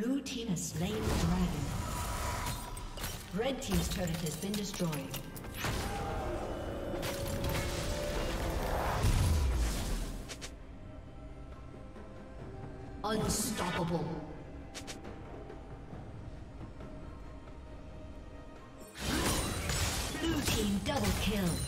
Blue team has slain the dragon. Red team's turret has been destroyed. Unstoppable. Blue team double kill.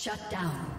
Shut down.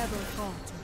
Never falter.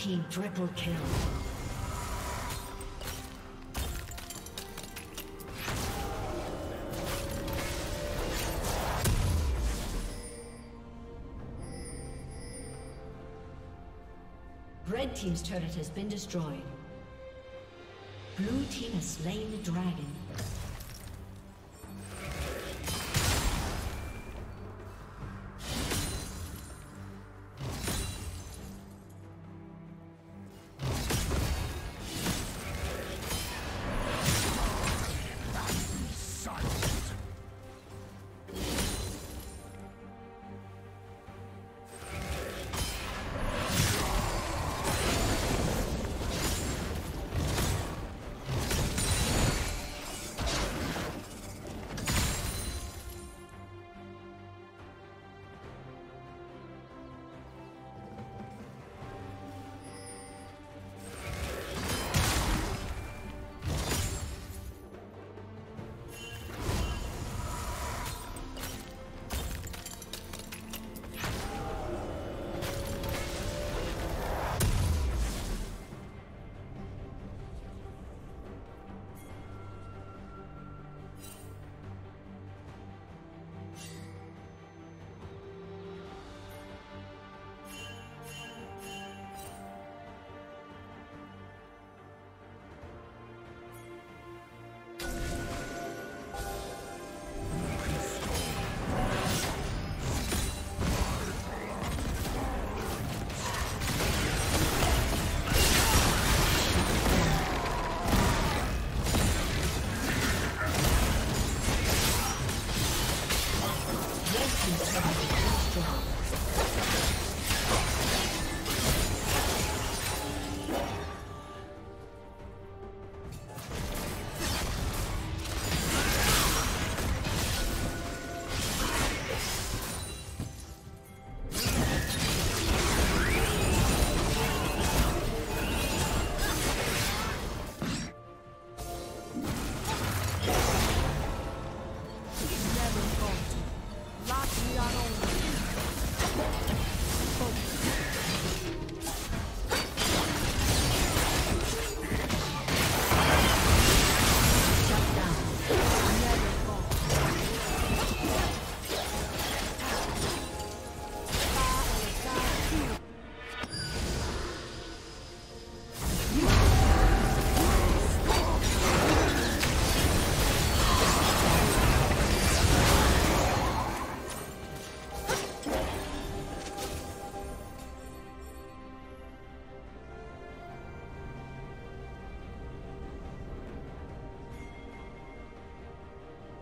Team triple kill. Red Team's turret has been destroyed. Blue Team has slain the dragon.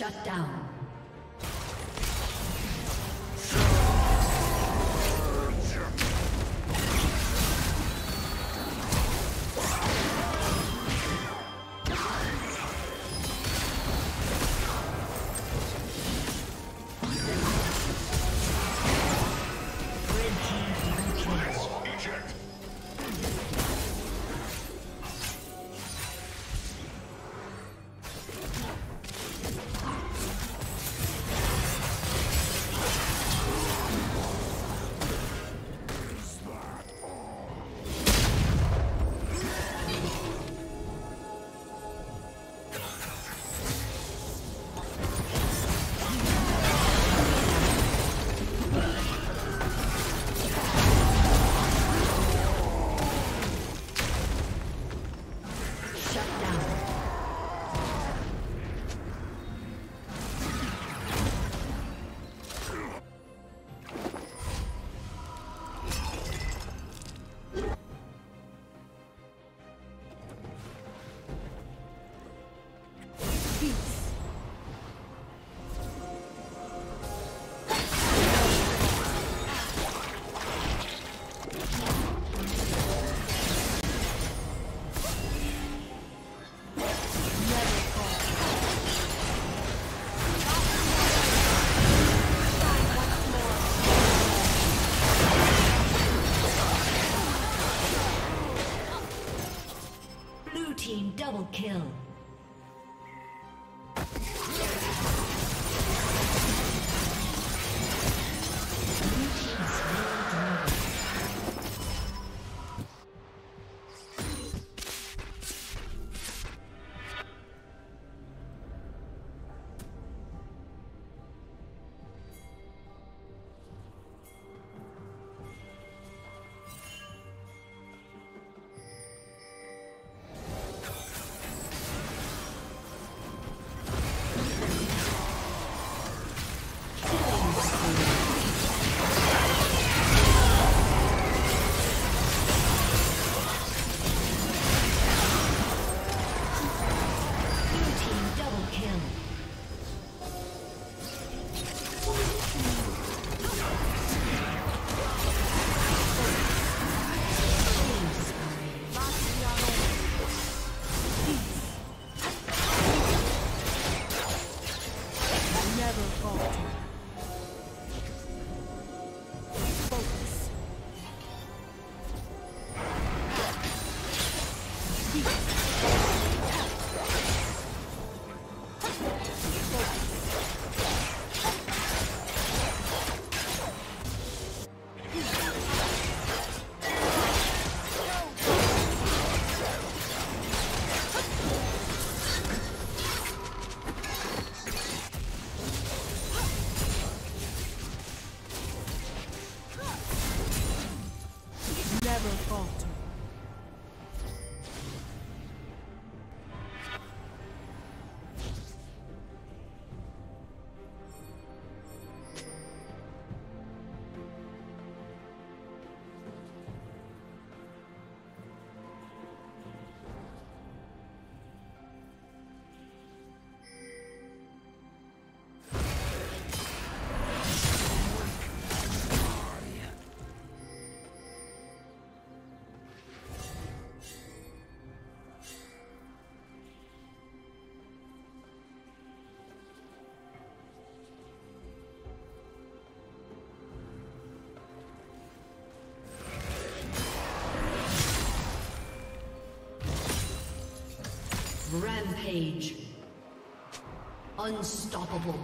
Shut down. Kill. Rampage. Unstoppable.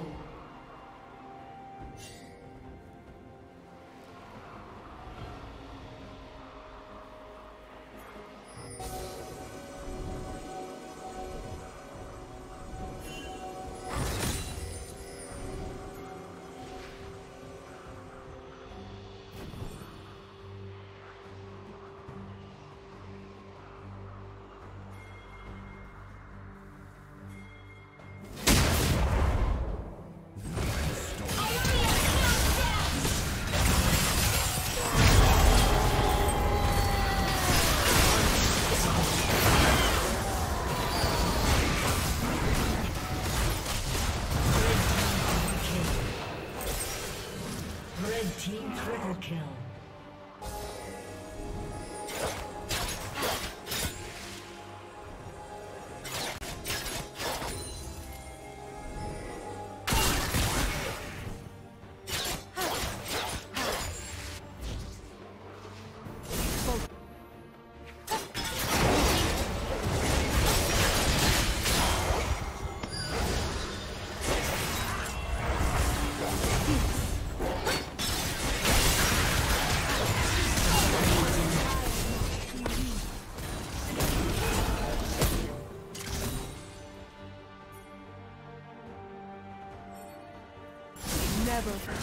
Bravo.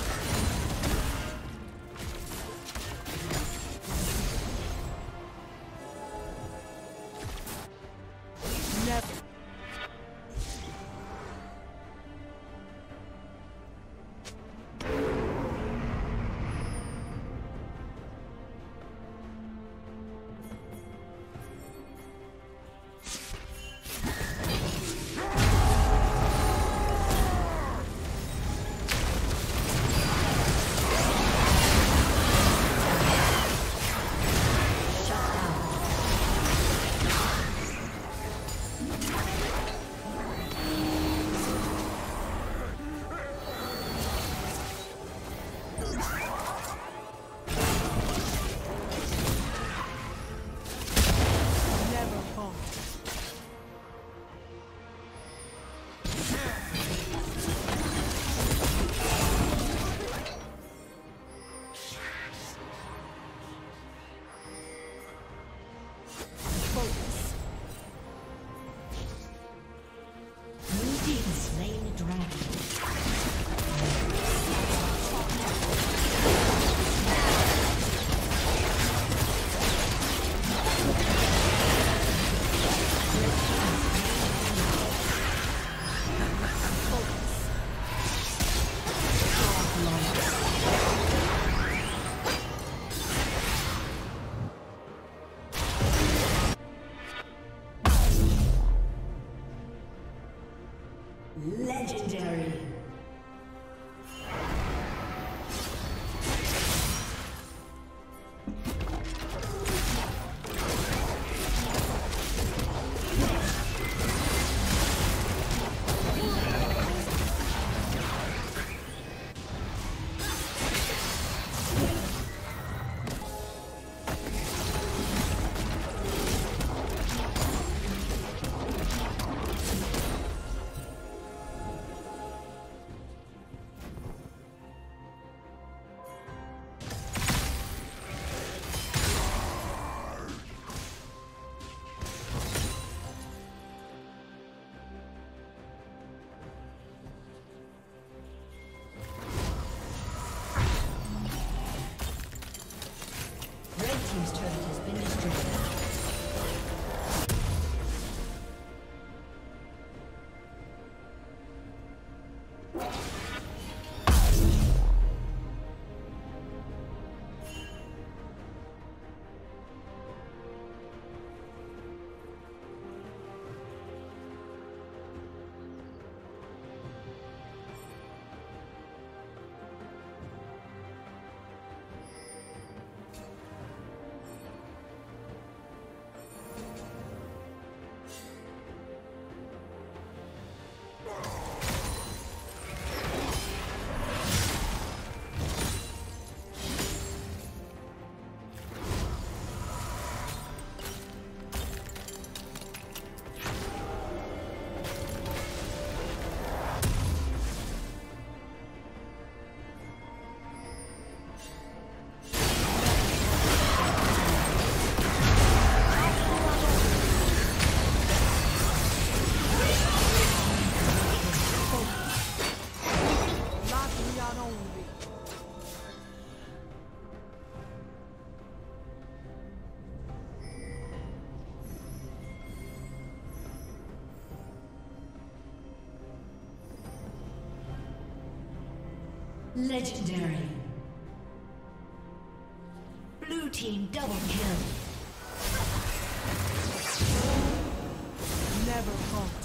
Legendary. Blue team double kill. Never halt.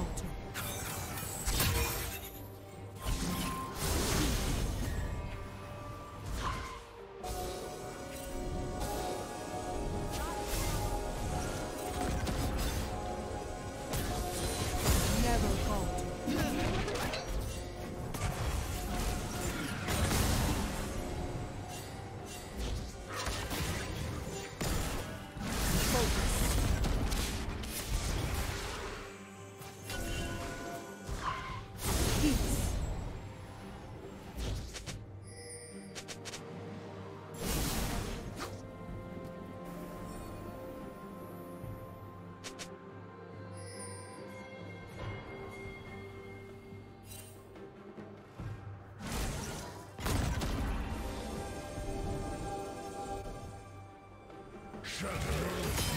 altar. Never